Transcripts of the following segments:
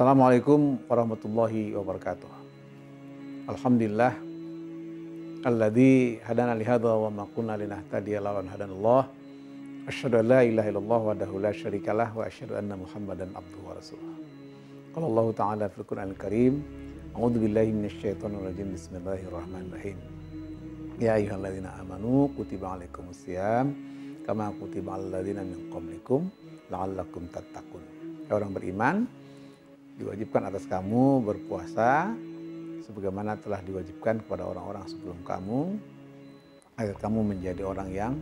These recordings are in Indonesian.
Assalamualaikum warahmatullahi wabarakatuh. Alhamdulillah alladzi hadana li hadza wa ma kunna linahtadiya lawan hadanallah. Asyhadu an la ilaha illallah wahdahu la syarikalah wa asyhadu anna Muhammadan abduhu wa rasuluh. Qala Allah Ta'ala fil Qur'anil Karim, A'udzu billahi minasyaitonir rajim. Bismillahirrahmanirrahim. Ya ayyuhalladzina amanu kutiba alaikumus syiyam kama kutiba alal ladzina min qablikum la'allakum tattaqun. Ya orang beriman, diwajibkan atas kamu berpuasa sebagaimana telah diwajibkan kepada orang-orang sebelum kamu agar kamu menjadi orang yang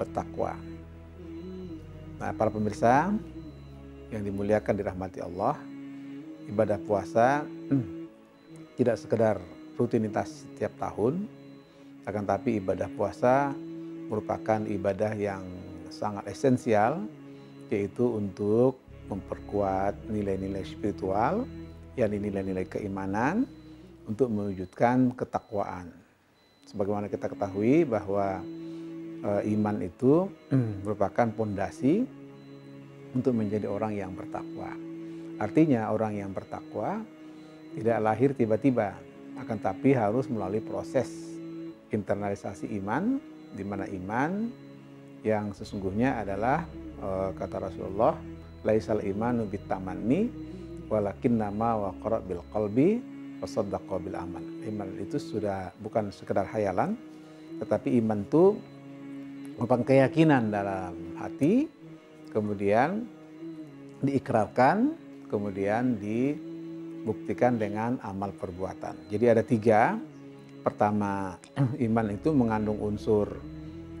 bertakwa. Nah, para pemirsa yang dimuliakan dirahmati Allah, ibadah puasa tidak sekedar rutinitas setiap tahun, akan tapi ibadah puasa merupakan ibadah yang sangat esensial, yaitu untuk memperkuat nilai-nilai spiritual, yakni nilai-nilai keimanan, untuk mewujudkan ketakwaan. Sebagaimana kita ketahui bahwa iman itu merupakan pondasi untuk menjadi orang yang bertakwa. Artinya orang yang bertakwa tidak lahir tiba-tiba, akan tapi harus melalui proses internalisasi iman, di mana iman yang sesungguhnya adalah kata Rasulullah, laisal imanu bitamanni walakin nama wa bil qalbi wa bil amal. Iman itu sudah bukan sekedar hayalan, tetapi iman itu merupakan keyakinan dalam hati, kemudian diikrarkan, kemudian dibuktikan dengan amal perbuatan. Jadi ada tiga. Pertama, iman itu mengandung unsur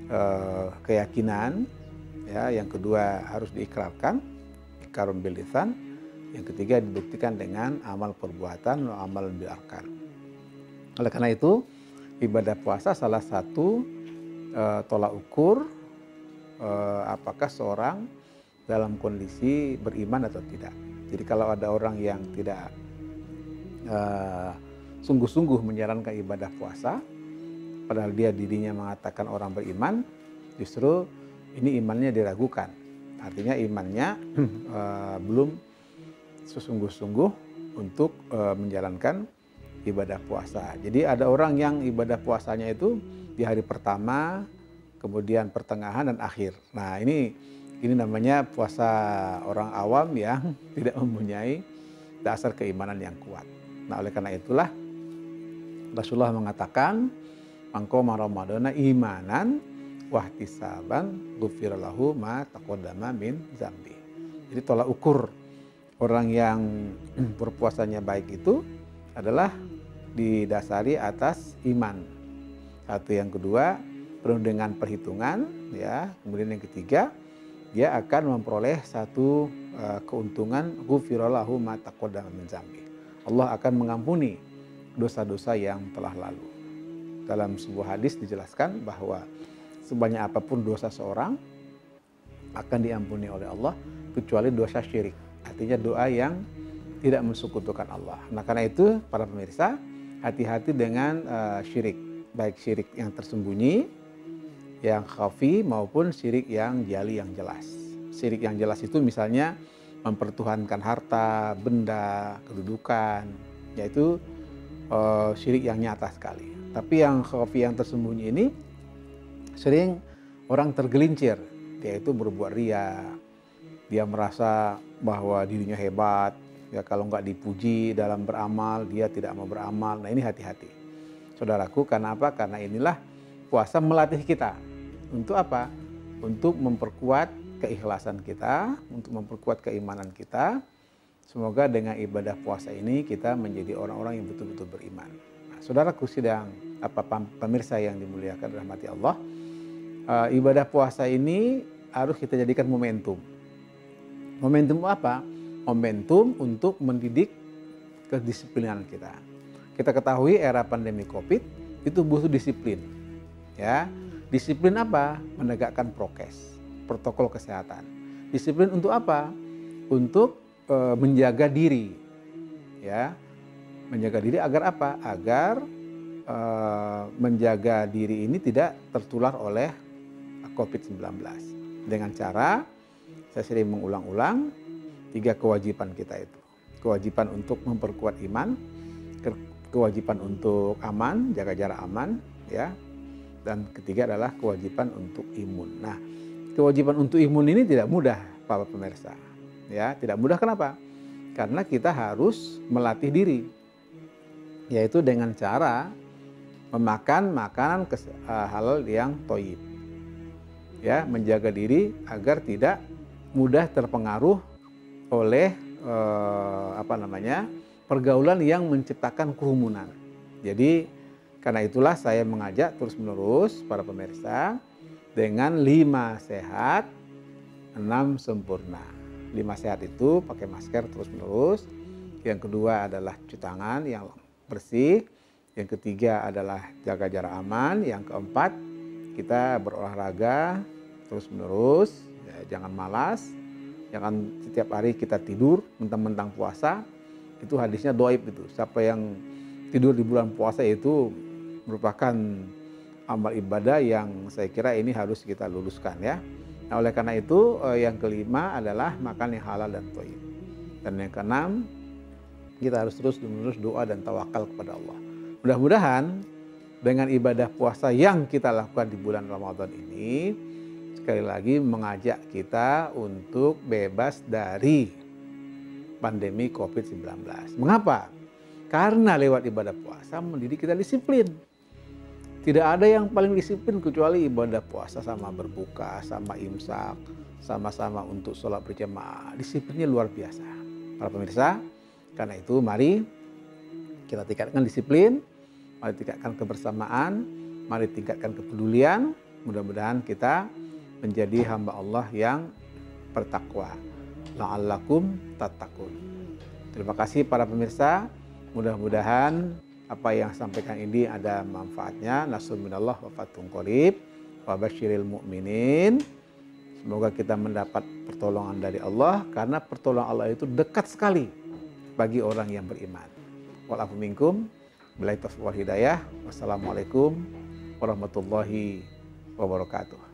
eh, keyakinan. Ya, yang kedua harus diikrarkan, ikrarun bilisan. Yang ketiga dibuktikan dengan amal perbuatan, amal bil arkan. Oleh karena itu, ibadah puasa salah satu uh, tolak ukur uh, apakah seorang dalam kondisi beriman atau tidak. Jadi kalau ada orang yang tidak sungguh-sungguh uh, menjalankan ibadah puasa, padahal dia dirinya mengatakan orang beriman, justru ini imannya diragukan. Artinya imannya uh, belum sesungguh-sungguh untuk uh, menjalankan ibadah puasa. Jadi ada orang yang ibadah puasanya itu di hari pertama, kemudian pertengahan dan akhir. Nah ini ini namanya puasa orang awam yang tidak mempunyai dasar keimanan yang kuat. Nah oleh karena itulah Rasulullah mengatakan mangko Ramadana imanan wahtisaban gufirallahu ma taqaddama min zambi. Jadi tolak ukur orang yang berpuasanya baik itu adalah didasari atas iman satu yang kedua penuh dengan perhitungan ya. Kemudian yang ketiga dia akan memperoleh satu uh, keuntungan ghufirallahu ma taqaddama min zambi. Allah akan mengampuni dosa-dosa yang telah lalu. Dalam sebuah hadis dijelaskan bahwa sebanyak apa pun dosa seorang akan diampuni oleh Allah kecuali dosa syirik. Artinya doa yang tidak mensekutukan Allah. Nah karena itu para pemirsa hati-hati dengan uh, syirik baik syirik yang tersembunyi, yang khafi maupun syirik yang jali yang jelas. Syirik yang jelas itu misalnya mempertuhankan harta, benda, kedudukan, yaitu uh, syirik yang nyata sekali. Tapi yang khafi yang tersembunyi ini sering orang tergelincir, yaitu berbuat ria. Dia merasa bahwa dirinya hebat, ya kalau nggak dipuji dalam beramal, dia tidak mau beramal. Nah ini hati-hati saudaraku. Karena apa? Karena inilah puasa melatih kita. Untuk apa? Untuk memperkuat keikhlasan kita, untuk memperkuat keimanan kita. Semoga dengan ibadah puasa ini kita menjadi orang-orang yang betul-betul beriman. Nah, saudaraku sidang apa pemirsa yang dimuliakan rahmati Allah, uh, ibadah puasa ini harus kita jadikan momentum. Momentum apa? Momentum untuk mendidik kedisiplinan kita kita ketahui era pandemi Covid itu butuh disiplin. Ya. Disiplin apa? Menegakkan prokes, protokol kesehatan. Disiplin untuk apa? Untuk e, menjaga diri. Ya. Menjaga diri agar apa? Agar e, menjaga diri ini tidak tertular oleh COVID-19. Dengan cara saya sering mengulang-ulang tiga kewajiban kita itu. kewajiban untuk memperkuat iman, kewajiban untuk aman, jaga jarak aman, ya. Dan ketiga adalah kewajiban untuk imun. Nah, kewajiban untuk imun ini tidak mudah, para pemirsa. Ya, tidak mudah kenapa? Karena kita harus melatih diri, yaitu dengan cara memakan makanan eh, halal yang toyib. Ya, menjaga diri agar tidak mudah terpengaruh oleh eh, apa namanya pergaulan yang menciptakan kerumunan. Jadi karena itulah saya mengajak terus menerus para pemirsa dengan lima sehat, enam sempurna. Lima sehat itu pakai masker terus menerus. Yang kedua adalah cuci tangan yang bersih. Yang ketiga adalah jaga jarak aman. Yang keempat kita berolahraga terus menerus. Ya, jangan malas. Jangan setiap hari kita tidur mentang-mentang puasa. Itu hadisnya doib itu. Siapa yang tidur di bulan puasa itu merupakan amal ibadah yang saya kira ini harus kita luluskan ya. Nah oleh karena itu eh, yang kelima adalah makan yang halal dan toib. Dan yang keenam kita harus terus menerus doa dan tawakal kepada Allah. Mudah-mudahan dengan ibadah puasa yang kita lakukan di bulan Ramadan ini sekali lagi mengajak kita untuk bebas dari pandemi COVID-19. Mengapa? Karena lewat ibadah puasa mendidik kita disiplin. Tidak ada yang paling disiplin kecuali ibadah puasa sama berbuka, sama imsak, sama-sama untuk sholat berjamaah. Disiplinnya luar biasa. Para pemirsa, karena itu mari kita tingkatkan disiplin, mari tingkatkan kebersamaan, mari tingkatkan kepedulian. Mudah-mudahan kita menjadi hamba Allah yang bertakwa. La'allakum tatakun. Terima kasih para pemirsa. Mudah-mudahan apa yang sampaikan ini ada manfaatnya. Nasrul minallah wa fatung qorib wa basyiril mu'minin. Semoga kita mendapat pertolongan dari Allah karena pertolongan Allah itu dekat sekali bagi orang yang beriman. Walafu minkum. Bila taufiq wal hidayah. Wassalamualaikum warahmatullahi wabarakatuh.